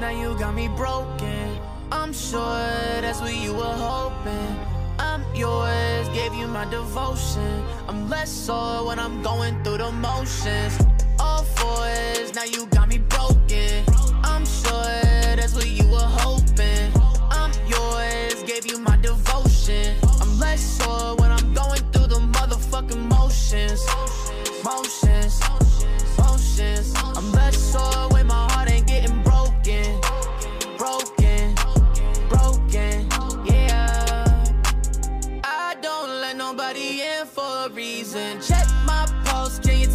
me broken. I'm sure that's what you were hoping. I'm yours, gave you my devotion. I'm less sore when I'm going through the motions. All fours, now you got. Somebody in for a reason. Check my pulse, can you